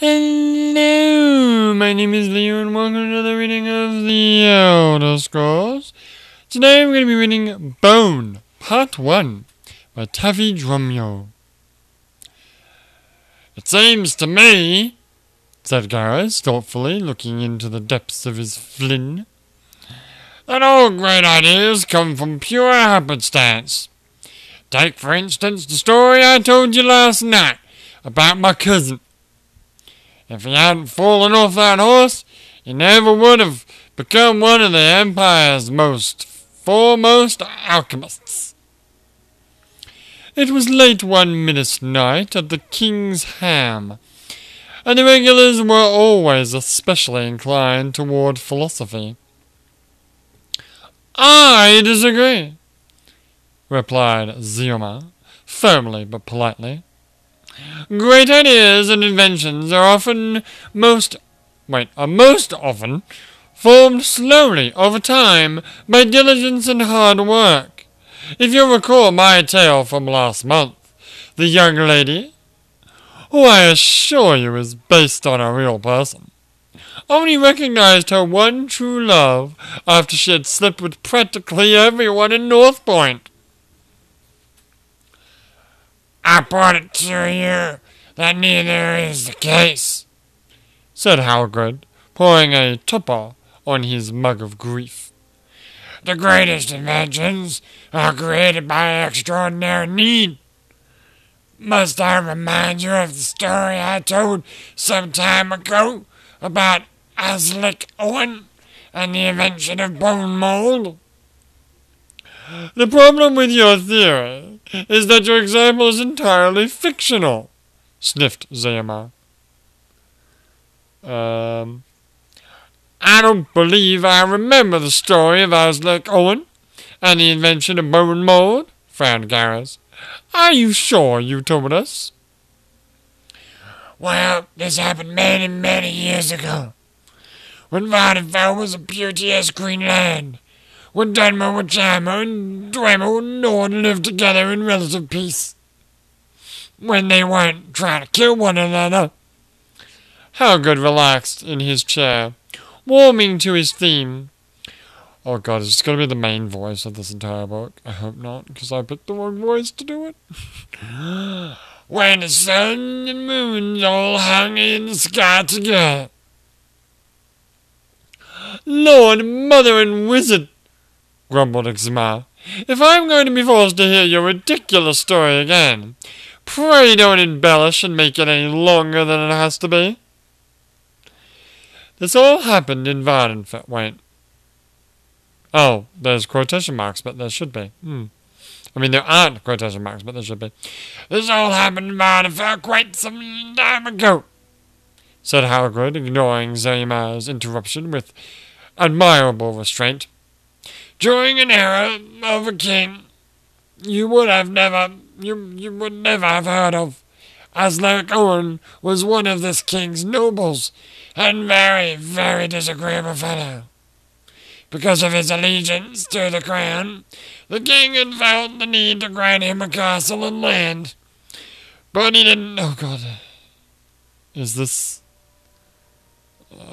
Hello, my name is Leo and welcome to the reading of the Elder Scrolls. Today I'm going to be reading Bone, Part 1 by Tavi Dromio. It seems to me, said Garrus thoughtfully, looking into the depths of his flin, that all great ideas come from pure happenstance. Take, for instance, the story I told you last night about my cousin. If he hadn't fallen off that horse, he never would have become one of the Empire's most foremost alchemists. It was late one midnight night at the King's Ham, and the regulars were always especially inclined toward philosophy. I disagree, replied Zioma, firmly but politely. Great ideas and inventions are often most wait, are most often formed slowly over time by diligence and hard work. If you recall my tale from last month, the young lady, who I assure you is based on a real person, only recognized her one true love after she had slept with practically everyone in Northpoint. I brought it to you that neither is the case, said Hagrid, pouring a tupper on his mug of greef. The greatest inventions are created by extraordinary need. Must I remind you of the story I told some time ago about Aslick Owen and the invention of bone mold? The problem with your theory is that your example is entirely fictional, sniffed Zayama. Um, I don't believe I remember the story of Aslick Owen and the invention of bone mold, frowned Garrus. Are you sure you told us? Well, this happened many, many years ago, when Vvardenfell was a beauteous green land when Dunmer, Windjammer, and Dwemer and Nord lived together in relative peace. When they weren't trying to kill one another. Hagrid relaxed in his chair, warming to his theme. Oh god, is this going to be the main voice of this entire book? I hope not, because I picked the wrong voice to do it. when the sun and moon all hung in the sky together. Lord, Mother, and Wizard, grumbled Ixma. If I'm going to be forced to hear your ridiculous story again, pray don't embellish and make it any longer than it has to be. This all happened in Vvardenfell. Wait. Oh, there's quotation marks, but there should be. Hmm. I mean, there aren't quotation marks, but there should be. This all happened in Vvardenfell quite some time ago, said Hagrid, ignoring Zayimar's interruption with admirable restraint during an era of a king you would have never you you would never have heard of. as Aslick Owen was one of this king's nobles, and very, very disagreeable fellow. Because of his allegiance to the crown, the king had felt the need to grant him a castle and land. But he didn't. Oh God, is this?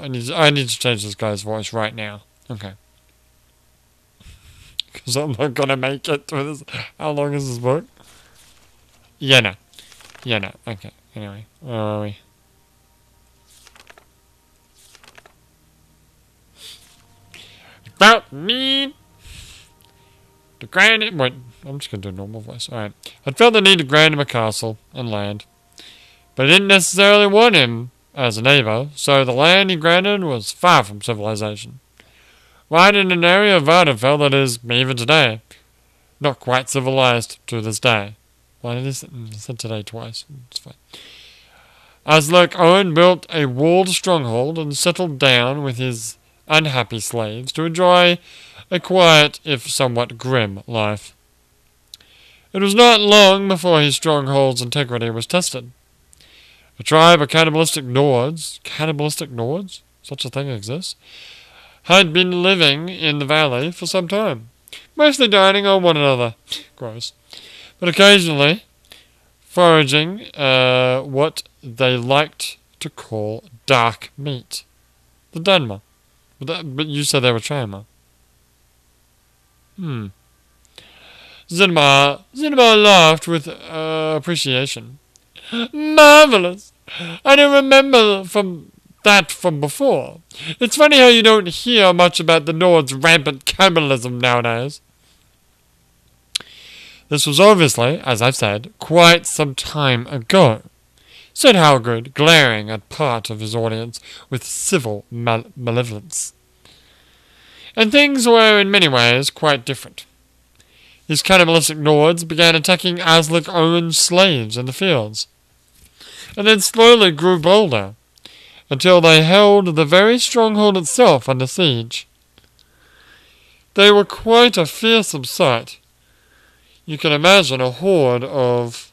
I need. I need to change this guy's voice right now. Okay because I'm not gonna make it through this. How long is this book? Yeah, no. Yeah, no. Okay. Anyway, where are we? About me to grant him. Wait, I'm just gonna do a normal voice. All right. I felt the need to grant him a castle and land, but I didn't necessarily want him as a neighbor. So the land he granted was far from civilization right in an area of Vvardenfell that is, even today, not quite civilized to this day. Why it is said today twice. It's fine. Aslick Owen built a walled stronghold and settled down with his unhappy slaves to enjoy a quiet, if somewhat grim, life. It was not long before his stronghold's integrity was tested. A tribe of cannibalistic Nords, cannibalistic Nords, such a thing exists, had been living in the valley for some time, mostly dining on one another. Gross. But occasionally foraging uh, what they liked to call dark meat. The Dunmer. But, that, but you said they were Chimer. Hmm. Zinma, Zinma laughed with uh, appreciation. Marvelous! I don't remember from that from before. It's funny how you don't hear much about the Nord's rampant cannibalism nowadays. This was obviously, as I've said, quite some time ago, said Hagrid, glaring at part of his audience with civil mal- malevolence. And things were in many ways quite different. These cannibalistic Nords began attacking Aslic Owen's slaves in the fields, and then slowly grew bolder, until they held the very stronghold itself under siege. They were quite a fearsome sight. You can imagine a horde of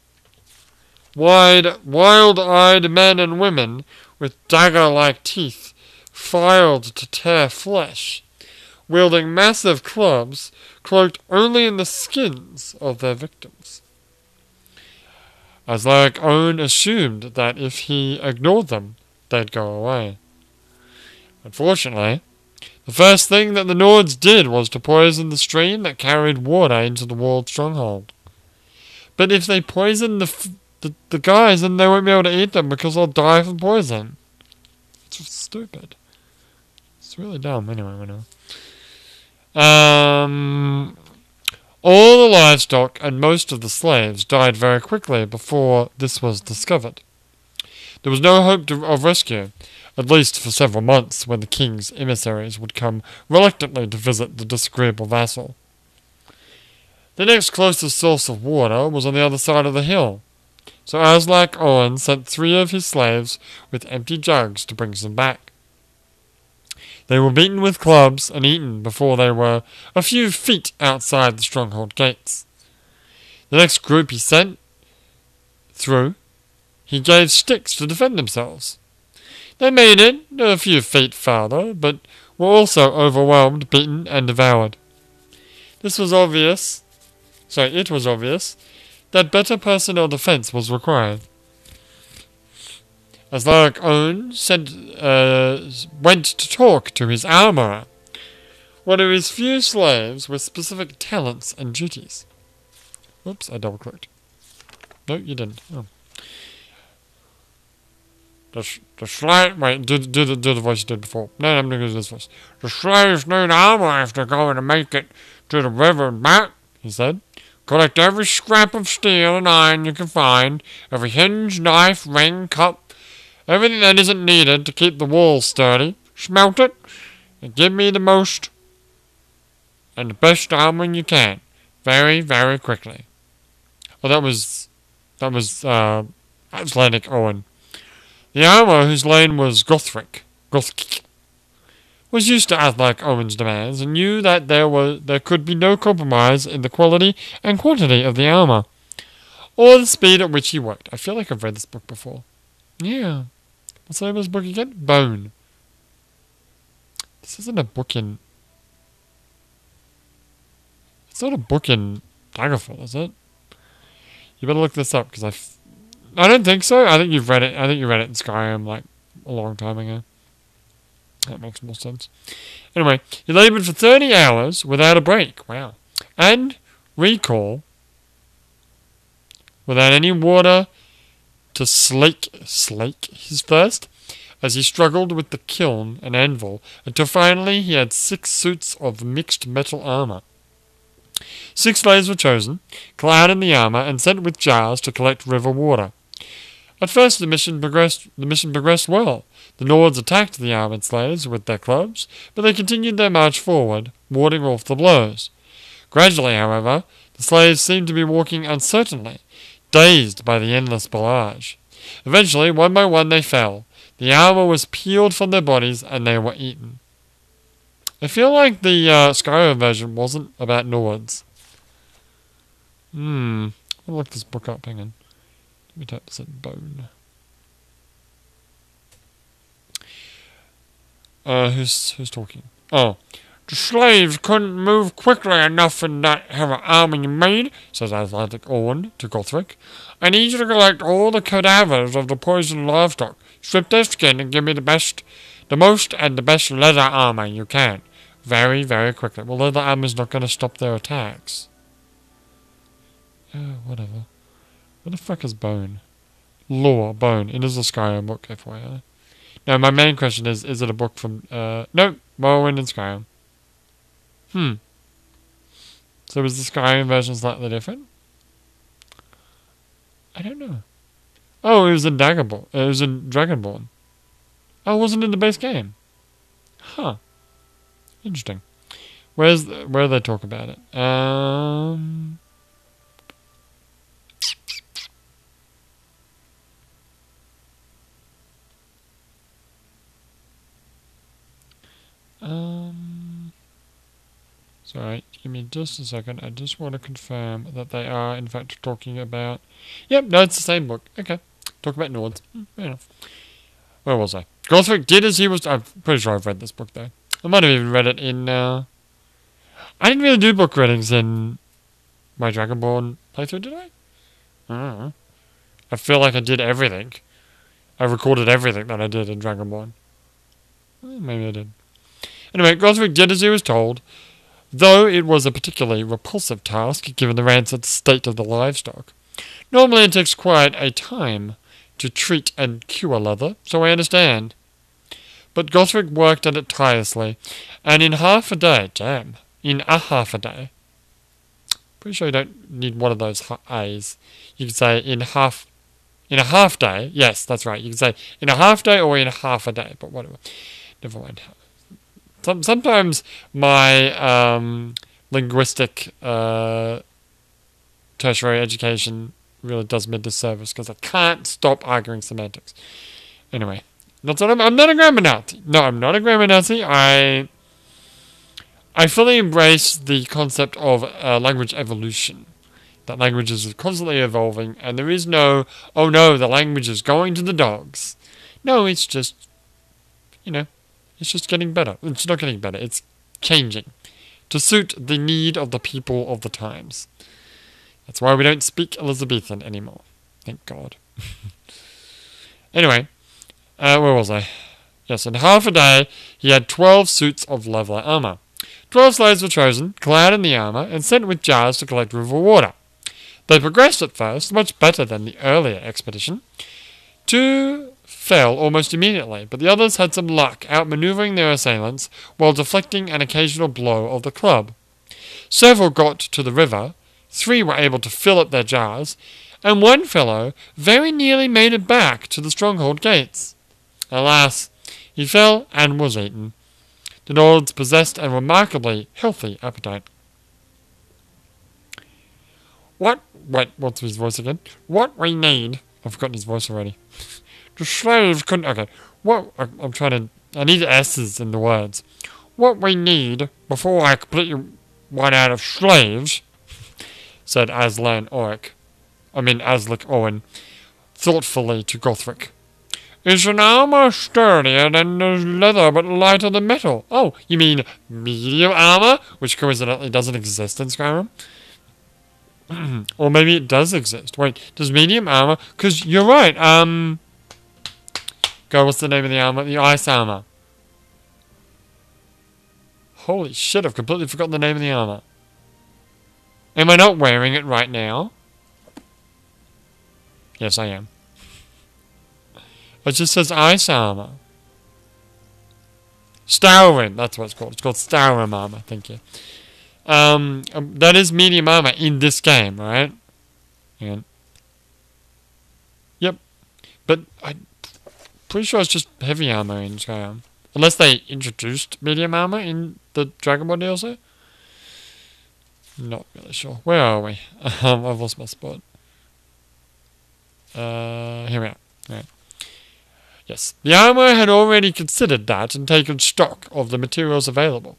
wide, wild-eyed men and women with dagger-like teeth, filed to tear flesh, wielding massive clubs cloaked only in the skins of their victims. Aslic Owen assumed that if he ignored them, they'd go away. Unfortunately, the first thing that the Nords did was to poison the stream that carried water into the walled stronghold. But if they poison the, f- the, the guys, then they won't be able to eat them because they'll die from poison. It's stupid. It's really dumb, anyway, whatever. Um, all the livestock and most of the slaves died very quickly before this was discovered. There was no hope to, of rescue, at least for several months when the king's emissaries would come reluctantly to visit the disagreeable vassal. The next closest source of water was on the other side of the hill, so Aslic Owen sent three of his slaves with empty jugs to bring some back. They were beaten with clubs and eaten before they were a few feet outside the stronghold gates. The next group he sent through, he gave sticks to defend themselves. They made it a few feet farther, but were also overwhelmed, beaten, and devoured. This was obvious, sorry, it was obvious, that better personnel defense was required. Aslic Owen said, uh, went to talk to his armourer, one of his few slaves with specific talents and duties. Oops, I double clicked. No, you didn't. Oh. The, the slave, wait, do, do, the, do the voice you did before. No, I'm to do this voice. The slaves need armor if they're going to make it to the river and back, he said. Collect every scrap of steel and iron you can find, every hinge, knife, ring, cup, everything that isn't needed to keep the walls sturdy. Smelt it, and give me the most and the best armor you can, very, very quickly. Well, that was that was uh, Aslic Owen. The armor whose name was Gothric, Gothric, was used to Aslic Owen's demands and knew that there was there could be no compromise in the quality and quantity of the armor, or the speed at which he worked. I feel like I've read this book before. Yeah. What's the name of this book again? Bone. This isn't a book in. It's not a book in Daggerfall, is it? You better look this up because I. I don't think so. I think you've read it. I think you read it in Skyrim like a long time ago. That makes more sense. Anyway, he labored for 30 hours without a break. Wow. And recall without any water to slake slake his thirst as he struggled with the kiln and anvil until finally he had six suits of mixed metal armor. Six slaves were chosen, clad in the armor, and sent with jars to collect river water. At first, the mission progressed. The mission progressed well. The Nords attacked the armored slaves with their clubs, but they continued their march forward, warding off the blows. Gradually, however, the slaves seemed to be walking uncertainly, dazed by the endless barrage. Eventually, one by one, they fell. The armor was peeled from their bodies, and they were eaten. I feel like the uh, Skyrim version wasn't about Nords. Hmm. I'll look this book up. Hang on. Let me type this in. Bone. Uh, who's who's talking? Oh, The slaves couldn't move quickly enough in that heavy army you made, says Aslic Owen to Gothric. I need you to collect all the cadavers of the poisoned livestock, strip their skin, and give me the best, the most and the best leather armor you can. Very, very quickly. Well, leather armor's not going to stop their attacks. Oh, whatever. What the fuck is bone? Lore, bone. It is a Skyrim book, FYI. Now, my main question is, is it a book from, uh, no, Morrowind and Skyrim. Hmm. So was the Skyrim version slightly different? I don't know. Oh, it was in Daggerborn. It was in Dragonborn. Oh, it wasn't in the base game. Huh. Interesting. Where's the, where do they talk about it? Um. Um. Sorry, give me just a second. I just want to confirm that they are, in fact, talking about. Yep, no, it's the same book. Okay. Talk about Nords. Hmm, fair enough. Where was I? Gothric did as he was. I'm pretty sure I've read this book, though. I might have even read it in. Uh, I didn't really do book readings in my Dragonborn playthrough, did I? I don't know. I feel like I did everything. I recorded everything that I did in Dragonborn. Maybe I did. Anyway, Gothric did as he was told, though it was a particularly repulsive task given the rancid state of the livestock. Normally it takes quite a time to treat and cure leather, so I understand. But Gothric worked at it tirelessly, and in half a day, damn, in a half a day. Pretty sure you don't need one of those A's. You can say in half, in a half day. Yes, that's right. You can say in a half day or in a half a day, but whatever. Never mind. Some, sometimes my um, linguistic uh, tertiary education really does me a disservice because I can't stop arguing semantics. Anyway. That's I'm, I'm not a grammar Nazi. No, I'm not a grammar Nazi. I I fully embrace the concept of uh, language evolution. That language is constantly evolving, and there is no, oh no, the language is going to the dogs. No, it's just, you know, it's just getting better. It's not getting better, it's changing to suit the need of the people of the times. That's why we don't speak Elizabethan anymore. Thank God. anyway, uh, where was I? Yes, in half a day, he had twelve suits of leather armor. Twelve slaves were chosen, clad in the armor, and sent with jars to collect river water. They progressed at first much better than the earlier expedition. Two fell almost immediately, but the others had some luck outmaneuvering their assailants while deflecting an occasional blow of the club. Several got to the river, three were able to fill up their jars, and one fellow very nearly made it back to the stronghold gates. Alas, he fell and was eaten. The Nords possessed a remarkably healthy appetite. What? Wait, what's his voice again? What we need. I've forgotten his voice already. The slaves couldn't. Okay. What? I'm trying to. I need S's in the words. What we need before I completely run out of slaves, said Aslan Oric. I mean, Aslic Owen, thoughtfully to Gothric. Is an armor sturdier than the leather but lighter than metal? Oh, you mean medium armor? Which coincidentally doesn't exist in Skyrim? or maybe it does exist. Wait, does medium armor? Because you're right, um... God, what's the name of the armor? The ice armor. Holy shit, I've completely forgotten the name of the armor. Am I not wearing it right now? Yes, I am. It just says ice armor. Stahlrim, that's what it's called. It's called Stahlrim armor, thank you. Um, um, that is medium armor in this game, right? Yep, but I'm pretty sure it's just heavy armor in Skyrim. Unless they introduced medium armor in the Dragonborn DLC. Not really sure. Where are we? Um, I've lost my spot. Uh, here we are. Right. Yes, the armor had already considered that and taken stock of the materials available.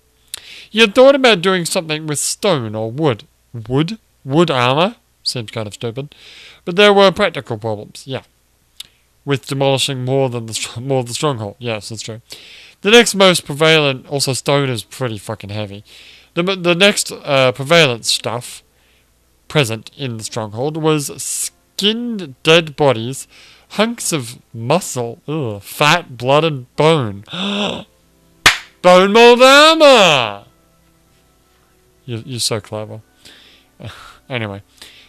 He had thought about doing something with stone or wood. Wood? Wood armor? Seems kind of stupid. But there were practical problems, yeah. With demolishing more than the more of the stronghold. Yes, that's true. The next most prevalent, also stone is pretty fucking heavy. The, the next uh, prevalent stuff present in the stronghold was skinned dead bodies, hunks of muscle, ugh, fat, blood, and bone. bone mold armor! You're, you're so clever. anyway,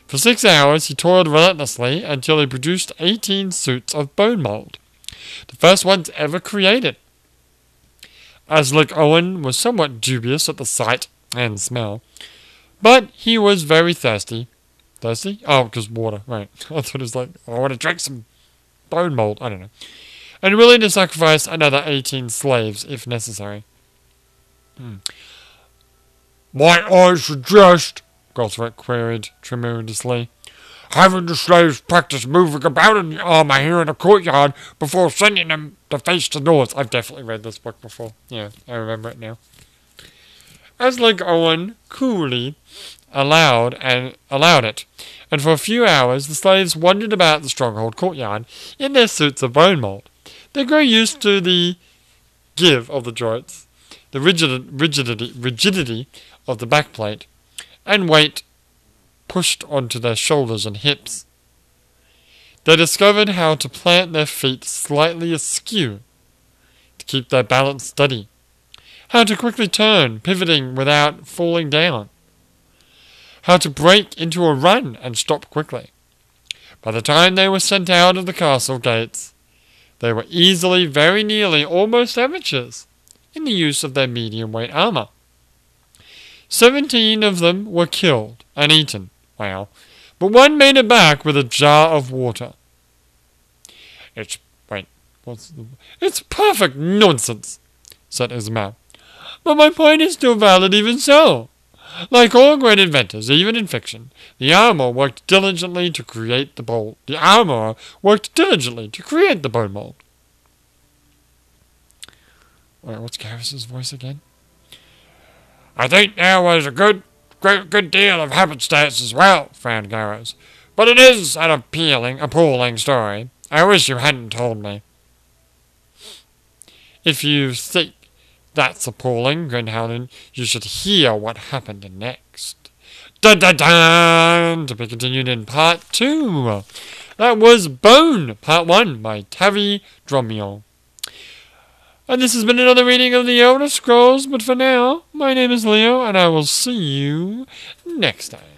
for six hours he toiled relentlessly until he produced 18 suits of bone mold, the first ones ever created. Aslik Owen was somewhat dubious at the sight and smell, but he was very thirsty. Thirsty? Oh, because water, right. I thought it was like, I want to drink some bone mold. I don't know. And willing to sacrifice another 18 slaves if necessary. Hmm. Might I suggest, Gothric queried tremulously, having the slaves practice moving about in the armor here in the courtyard before sending them to face the north. I've definitely read this book before. Yeah, I remember it now. Aslik Owen coolly allowed and allowed it, and for a few hours the slaves wandered about the stronghold courtyard in their suits of bone mold. They grew used to the give of the joints, the rigid, rigidity, rigidity of the backplate, and weight pushed onto their shoulders and hips. They discovered how to plant their feet slightly askew to keep their balance steady, how to quickly turn, pivoting without falling down, how to break into a run and stop quickly. By the time they were sent out of the castle gates, they were easily, very nearly, almost amateurs in the use of their medium weight armor. Seventeen of them were killed and eaten, well, but one made it back with a jar of water. It's wait, what's the, it's perfect nonsense, said Ismail. But my point is still valid even so. Like all great inventors, even in fiction, the armor worked diligently to create the bowl. The armorer worked diligently to create the bone mold. What's Garrus's voice again? I think there was a good great good deal of happenstance as well, frowned Garrus. But it is an appealing, appalling story. I wish you hadn't told me. If you think that's appalling, grinned Howland, you should hear what happened next. Dun dun dun! To be continued in part two. That was Bone, part one, by Tavi Dromio. And this has been another reading of the Elder Scrolls, but for now, my name is Leo, and I will see you next time.